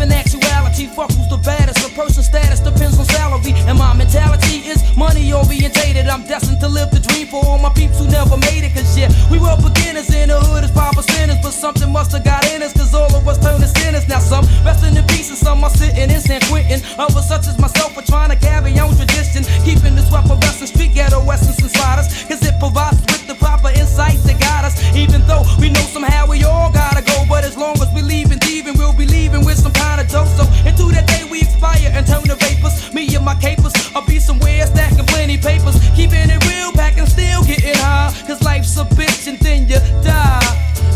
in actuality, fuck who's the baddest. A person's status depends on salary, and my mentality is money orientated. I'm destined to live the dream for all my peeps who never made it. Cause yeah, we were beginners in the hood as proper sinners, but something must have got in us. Cause all of us turned to sinners. Now some resting in peace, and some are sitting in San Quentin. Others, such as myself, are trying to carry on tradition, keeping this. I'll be somewhere stacking plenty papers, keeping it real, packing still, getting high. Cause life's a bitch and then you die.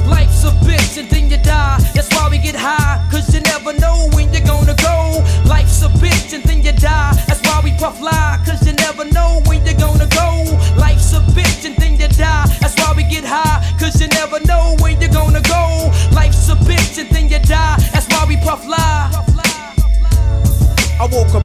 Life's a bitch and then you die. That's why we get high, cause you never know when you're gonna go. Life's a bitch and then you die. That's why we puff lie, cause you never know when you're gonna go. Life's a bitch and then you die. That's why we get high, cause you never know when you're gonna go. Life's a bitch and then you die. That's why we puff lie. I woke up